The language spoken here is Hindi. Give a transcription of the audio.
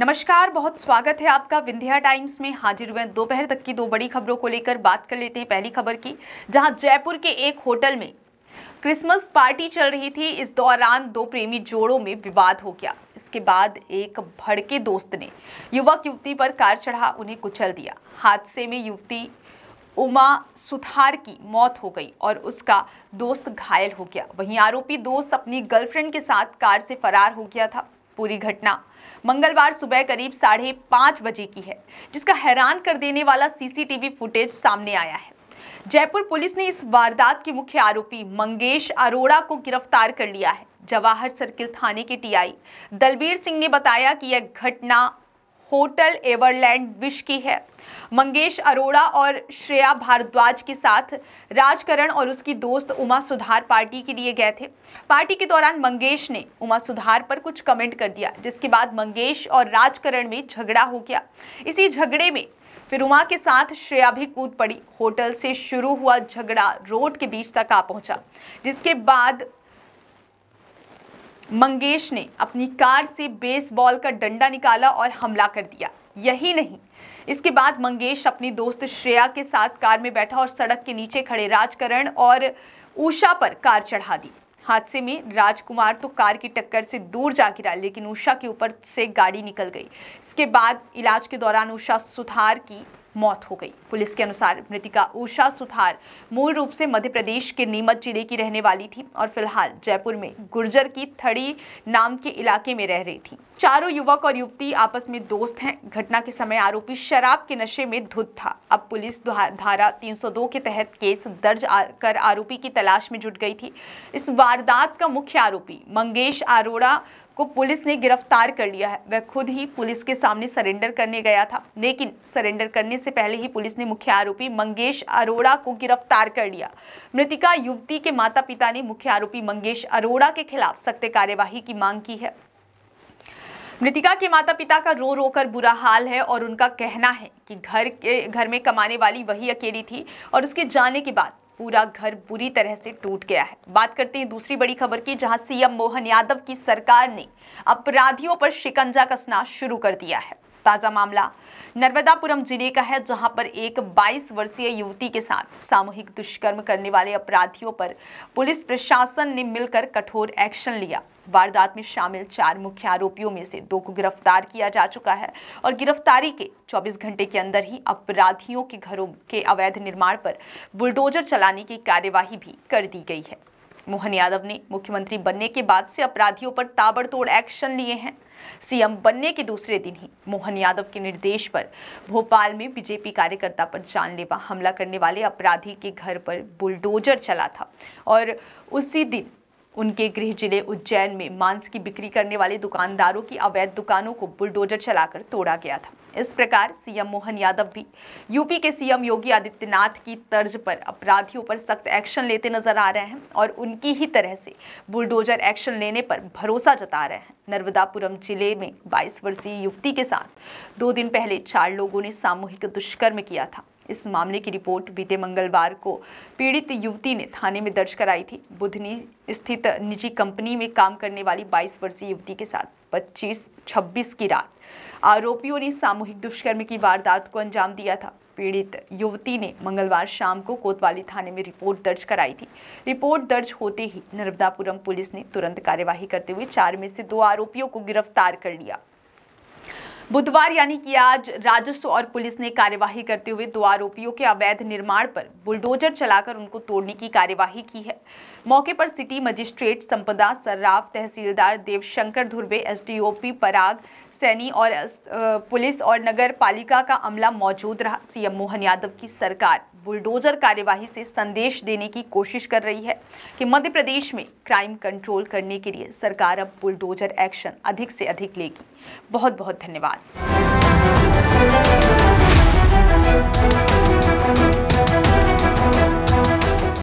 नमस्कार, बहुत स्वागत है आपका विंध्या टाइम्स में। हाजिर हुए दोपहर तक की दो बड़ी खबरों को लेकर बात कर लेते हैं पहली खबर की, जहाँ जयपुर के एक होटल में क्रिसमस पार्टी चल रही थी। इस दौरान दो प्रेमी जोड़ों में विवाद हो गया। इसके बाद एक भड़के दोस्त ने युवक युवती पर कार चढ़ा, उन्हें कुचल दिया। हादसे में युवती उमा सुथार की मौत हो गई और उसका दोस्त घायल हो गया। वहीं आरोपी दोस्त अपनी गर्लफ्रेंड के साथ कार से फरार हो गया था। पूरी घटना। मंगलवार सुबह करीब साढ़े पाँच बजे की है, जिसका हैरान कर देने वाला सीसीटीवी फुटेज सामने आया है। जयपुर पुलिस ने इस वारदात के मुख्य आरोपी मंगेश अरोड़ा को गिरफ़्तार कर लिया है। जवाहर सर्किल थाने के टीआई दलबीर सिंह ने बताया कि यह घटना होटल एवरलैंड विश की है। मंगेश अरोड़ा और श्रेया भारद्वाज के साथ राजकरण और उसकी दोस्त उमा सुधार पार्टी के लिए गए थे। पार्टी के दौरान मंगेश ने उमा सुधार पर कुछ कमेंट कर दिया, जिसके बाद मंगेश और राजकरण में झगड़ा हो गया। इसी झगड़े में फिर उमा के साथ श्रेया भी कूद पड़ी। होटल से शुरू हुआ झगड़ा रोड के बीच तक आ पहुँचा, जिसके बाद मंगेश ने अपनी कार से बेसबॉल का डंडा निकाला और हमला कर दिया। यही नहीं। इसके बाद मंगेश अपनी दोस्त श्रेया के साथ कार में बैठा और सड़क के नीचे खड़े राजकरण और उषा पर कार चढ़ा दी। हादसे में राजकुमार तो कार की टक्कर से दूर जा गिरा, लेकिन उषा के ऊपर से गाड़ी निकल गई। इसके बाद इलाज के दौरान उषा सुधार की मौत हो गई। पुलिस के अनुसार मृतिका उषा सुथार मूल रूप से मध्य प्रदेश के नीमच ज़िले की रहने वाली थी और फ़िलहाल जयपुर में गुर्जर की थड़ी नाम के इलाके में रह रही थी। चारों युवक और युवती आपस में दोस्त हैं। घटना के समय आरोपी शराब के नशे में धुत था। अब पुलिस धारा 302 के तहत केस दर्ज कर आरोपी की तलाश में जुट गई थी। इस वारदात का मुख्य आरोपी मंगेश अरोड़ा को पुलिस ने गिरफ़्तार कर लिया है। वह खुद ही पुलिस के सामने सरेंडर करने गया था। लेकिन सरेंडर करने से पहले ही पुलिस ने मुख्य आरोपी मंगेश अरोड़ा को गिरफ़्तार कर लिया। मृतिका युवती के माता पिता ने मुख्य आरोपी मंगेश अरोड़ा के खिलाफ सख्त कार्यवाही की मांग की है। मृतिका के माता पिता का रो रो कर बुरा हाल है और उनका कहना है कि घर के, घर में कमाने वाली वही अकेली थी और उसके जाने के बाद पूरा घर बुरी तरह से टूट गया है। बात करते हैं दूसरी बड़ी खबर की, जहाँ सीएम मोहन यादव की सरकार ने अपराधियों पर शिकंजा कसना शुरू कर दिया है। ताज़ा मामला। नर्मदापुरम ज़िले का है, जहाँ पर एक 22 वर्षीय युवती के साथ सामूहिक दुष्कर्म करने वाले अपराधियों पर पुलिस प्रशासन ने मिलकर कठोर एक्शन लिया। वारदात में शामिल चार मुख्य आरोपियों में से दो को गिरफ़्तार किया जा चुका है और गिरफ्तारी के 24 घंटे के अंदर ही अपराधियों के घरों के अवैध निर्माण पर बुलडोजर चलाने की कार्यवाही भी कर दी गई है। मोहन यादव ने मुख्यमंत्री बनने के बाद से अपराधियों पर ताबड़तोड़ एक्शन लिए हैं। सीएम बनने के दूसरे दिन ही मोहन यादव के निर्देश पर भोपाल में बीजेपी कार्यकर्ता पर जानलेवा हमला करने वाले अपराधी के घर पर बुलडोजर चला था और उसी दिन उनके गृह ज़िले उज्जैन में मांस की बिक्री करने वाले दुकानदारों की अवैध दुकानों को बुलडोजर चलाकर तोड़ा गया था। इस प्रकार सीएम मोहन यादव भी यूपी के सीएम योगी आदित्यनाथ की तर्ज पर अपराधियों पर सख्त एक्शन लेते नज़र आ रहे हैं और उनकी ही तरह से बुलडोजर एक्शन लेने पर भरोसा जता रहे हैं। नर्मदापुरम ज़िले में 22 वर्षीय युवती के साथ दो दिन पहले चार लोगों ने सामूहिक दुष्कर्म किया था। इस मामले की रिपोर्ट बीते मंगलवार को पीड़ित युवती ने थाने में दर्ज कराई थी। बुधनी स्थित निजी कंपनी में काम करने वाली 22 वर्षीय युवती के साथ 25 26 की रात आरोपियों ने सामूहिक दुष्कर्म की वारदात को अंजाम दिया था। पीड़ित युवती ने मंगलवार शाम को कोतवाली थाने में रिपोर्ट दर्ज कराई थी। रिपोर्ट दर्ज होते ही नर्मदापुरम पुलिस ने तुरंत कार्यवाही करते हुए चार में से दो आरोपियों को गिरफ़्तार कर लिया। बुधवार यानी कि आज राजस्व और पुलिस ने कार्यवाही करते हुए दो आरोपियों के अवैध निर्माण पर बुलडोजर चलाकर उनको तोड़ने की कार्यवाही की है। मौके पर सिटी मजिस्ट्रेट संपदा सर्राफ तहसीलदार देवशंकर धुर्वे, एसडीओपी पराग सैनी और पुलिस और नगर पालिका का अमला मौजूद रहा। सीएम मोहन यादव की सरकार बुलडोजर कार्यवाही से संदेश देने की कोशिश कर रही है कि मध्य प्रदेश में क्राइम कंट्रोल करने के लिए सरकार अब बुलडोजर एक्शन अधिक से अधिक लेगी। बहुत बहुत धन्यवाद।